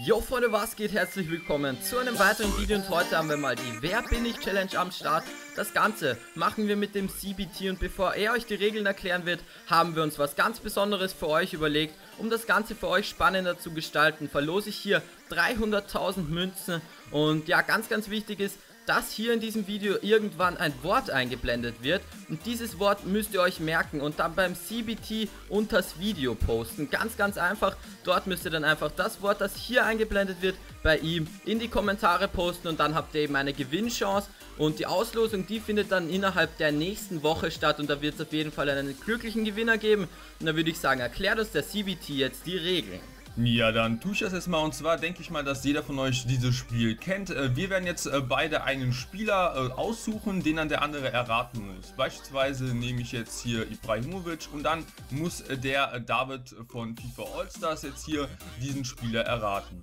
Jo Freunde, was geht? Herzlich willkommen zu einem weiteren Video und heute haben wir mal die Wer bin ich Challenge am Start. Das Ganze machen wir mit dem CBT und bevor er euch die Regeln erklären wird, haben wir uns was ganz Besonderes für euch überlegt. Um das Ganze für euch spannender zu gestalten, verlose ich hier 300.000 Münzen und ja, ganz ganz wichtig ist, dass hier in diesem Video irgendwann ein Wort eingeblendet wird und dieses Wort müsst ihr euch merken und dann beim CBT unters Video posten. Ganz, ganz einfach. Dort müsst ihr dann einfach das Wort, das hier eingeblendet wird, bei ihm in die Kommentare posten und dann habt ihr eben eine Gewinnchance und die Auslosung, die findet dann innerhalb der nächsten Woche statt und da wird es auf jeden Fall einen glücklichen Gewinner geben. Und da würde ich sagen, erklärt uns der CBT jetzt die Regeln. Ja, dann tue ich das jetzt mal und zwar denke ich mal, dass jeder von euch dieses Spiel kennt. Äh, wir werden jetzt äh, beide einen Spieler äh, aussuchen, den dann der andere erraten muss. Beispielsweise nehme ich jetzt hier Ibrahimovic und dann muss der David von FIFA Allstars jetzt hier diesen Spieler erraten.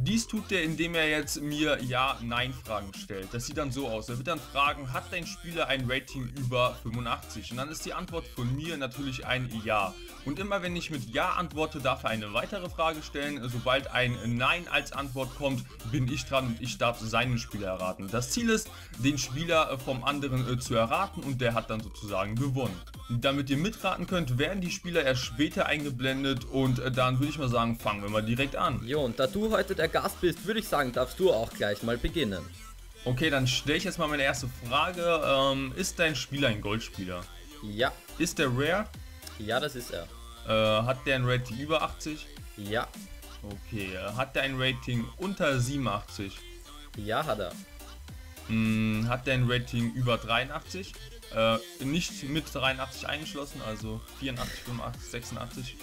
Dies tut er, indem er jetzt mir Ja-Nein-Fragen stellt. Das sieht dann so aus. Er wird dann fragen, hat dein Spieler ein Rating über 85? Und dann ist die Antwort von mir natürlich ein Ja. Und immer wenn ich mit Ja antworte, darf er eine weitere Frage Frage stellen. Sobald ein Nein als Antwort kommt, bin ich dran und ich darf seinen Spieler erraten. Das Ziel ist, den Spieler vom anderen äh, zu erraten und der hat dann sozusagen gewonnen. Damit ihr mitraten könnt, werden die Spieler erst später eingeblendet und äh, dann würde ich mal sagen, fangen wir mal direkt an. Jo, und da du heute der Gast bist, würde ich sagen, darfst du auch gleich mal beginnen. Okay, dann stelle ich jetzt mal meine erste Frage. Ähm, ist dein Spieler ein Goldspieler? Ja. Ist der Rare? Ja, das ist er. Äh, hat der ein Rating über 80? Ja. Okay, hat der ein Rating unter 87? Ja, hat er. Hm, hat der ein Rating über 83? Äh, nicht mit 83 eingeschlossen, also 84, 85, 86?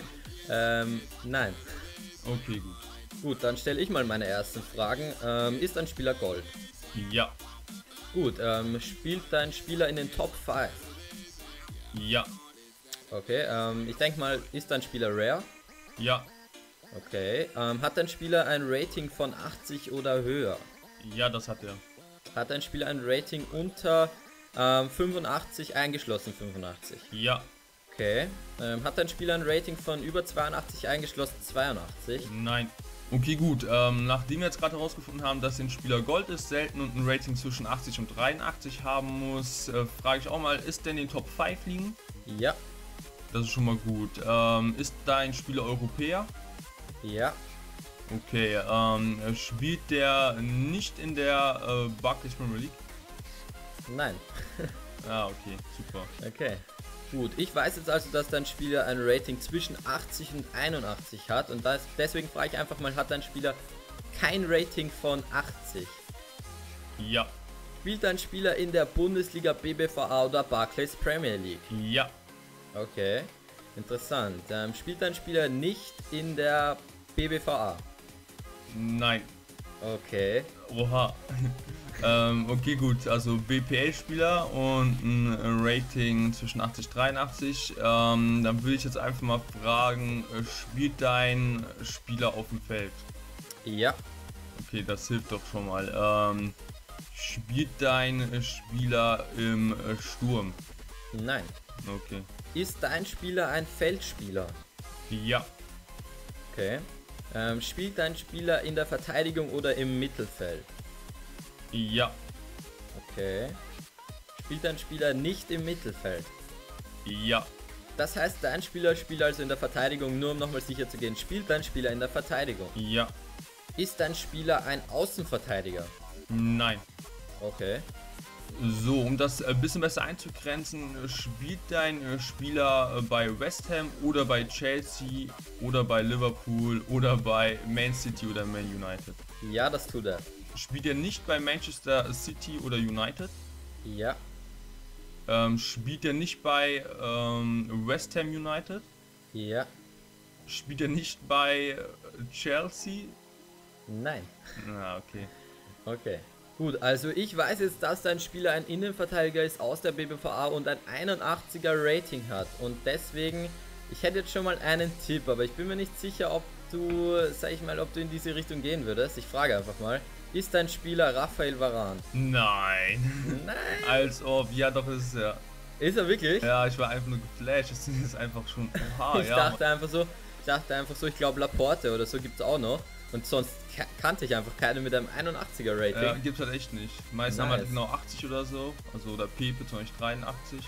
Ähm, nein. Okay, gut. Gut, dann stelle ich mal meine ersten Fragen. Ähm, ist ein Spieler Gold? Ja. Gut, ähm, spielt dein Spieler in den Top 5? Ja. Okay, ähm, ich denke mal, ist dein Spieler Rare? Ja. Okay. Ähm, hat dein Spieler ein Rating von 80 oder höher? Ja, das hat er. Hat dein Spieler ein Rating unter ähm, 85 eingeschlossen 85? Ja. Okay. Ähm, hat dein Spieler ein Rating von über 82 eingeschlossen 82? Nein. Okay, gut. Ähm, nachdem wir jetzt gerade herausgefunden haben, dass ein Spieler Gold ist, selten und ein Rating zwischen 80 und 83 haben muss, äh, frage ich auch mal, ist der in den Top 5 liegen? Ja. Das ist schon mal gut. Ähm, ist dein Spieler Europäer? Ja. Okay, ähm, spielt der nicht in der äh, Barclays Premier League? Nein. ah, okay, super. Okay. Gut, ich weiß jetzt also, dass dein Spieler ein Rating zwischen 80 und 81 hat und das, deswegen frage ich einfach mal, hat dein Spieler kein Rating von 80? Ja. Spielt dein Spieler in der Bundesliga BBVA oder Barclays Premier League? Ja. Okay, interessant. Ähm, spielt dein Spieler nicht in der BBVA? Nein. Okay. Oha. ähm, okay, gut. Also BPL-Spieler und ein Rating zwischen 80 und 83. Ähm, dann würde ich jetzt einfach mal fragen, äh, spielt dein Spieler auf dem Feld? Ja. Okay, das hilft doch schon mal. Ähm, spielt dein Spieler im Sturm? Nein. Okay. Ist dein Spieler ein Feldspieler? Ja. Okay. Ähm, spielt dein Spieler in der Verteidigung oder im Mittelfeld? Ja. Okay. Spielt dein Spieler nicht im Mittelfeld? Ja. Das heißt, dein Spieler spielt also in der Verteidigung, nur um nochmal sicher zu gehen. Spielt dein Spieler in der Verteidigung? Ja. Ist dein Spieler ein Außenverteidiger? Nein. Okay. So, um das ein bisschen besser einzugrenzen, spielt dein äh, Spieler äh, bei West Ham oder bei Chelsea oder bei Liverpool oder bei Man City oder Man United? Ja, das tut er. Spielt er nicht bei Manchester City oder United? Ja. Ähm, spielt er nicht bei ähm, West Ham United? Ja. Spielt er nicht bei äh, Chelsea? Nein. Ah, okay. Okay. Gut, also ich weiß jetzt, dass dein Spieler ein Innenverteidiger ist aus der BBVA und ein 81er Rating hat. Und deswegen, ich hätte jetzt schon mal einen Tipp, aber ich bin mir nicht sicher, ob du, sag ich mal, ob du in diese Richtung gehen würdest. Ich frage einfach mal. Ist dein Spieler Raphael Varan? Nein. Nein. Als ob, ja doch ist er. Ist er wirklich? Ja, ich war einfach nur geflasht. Das ist einfach schon. Oha, ich ja. dachte einfach so, ich dachte einfach so, ich glaube Laporte oder so gibt es auch noch. Und sonst kannte ich einfach keine mit einem 81er Rating. Ja, gibt's halt echt nicht. Meistens nice. haben halt genau 80 oder so. Also oder Pepe zum Beispiel 83.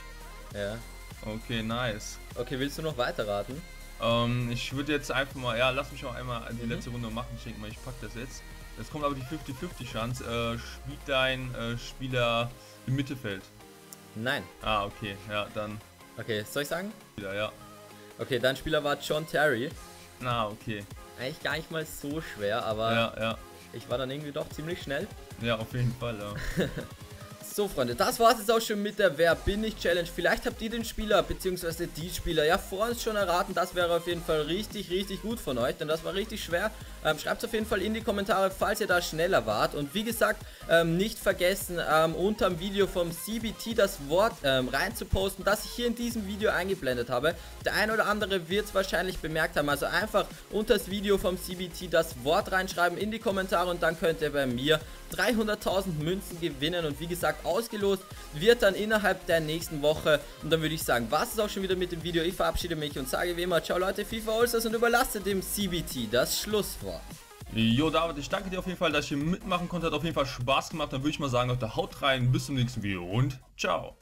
Ja. Okay, nice. Okay, willst du noch weiterraten? Ähm, ich würde jetzt einfach mal, ja, lass mich auch einmal die mhm. letzte Runde machen. Ich denke mal, ich pack das jetzt. Jetzt kommt aber die 50-50 Chance. Äh, spielt dein äh, Spieler im Mittelfeld? Nein. Ah, okay, ja, dann. Okay, soll ich sagen? Wieder, ja. Okay, dein Spieler war John Terry. Ah, okay. Eigentlich gar nicht mal so schwer, aber ja, ja. ich war dann irgendwie doch ziemlich schnell. Ja, auf jeden Fall, ja. So Freunde, das war es jetzt auch schon mit der Wer bin ich Challenge. Vielleicht habt ihr den Spieler bzw. die Spieler ja vor uns schon erraten. Das wäre auf jeden Fall richtig, richtig gut von euch, denn das war richtig schwer. Ähm, Schreibt es auf jeden Fall in die Kommentare, falls ihr da schneller wart. Und wie gesagt, ähm, nicht vergessen, ähm, unter dem Video vom CBT das Wort ähm, rein zu posten, das ich hier in diesem Video eingeblendet habe. Der ein oder andere wird es wahrscheinlich bemerkt haben. Also einfach unter das Video vom CBT das Wort reinschreiben in die Kommentare und dann könnt ihr bei mir 300.000 Münzen gewinnen. Und wie gesagt, ausgelost wird dann innerhalb der nächsten Woche. Und dann würde ich sagen, was ist auch schon wieder mit dem Video. Ich verabschiede mich und sage wie immer, ciao Leute, FIFA Allstars und überlasse dem CBT das Schlusswort. Jo David, ich danke dir auf jeden Fall, dass ich hier mitmachen konnte. Hat auf jeden Fall Spaß gemacht. Dann würde ich mal sagen, Leute, haut rein, bis zum nächsten Video und ciao.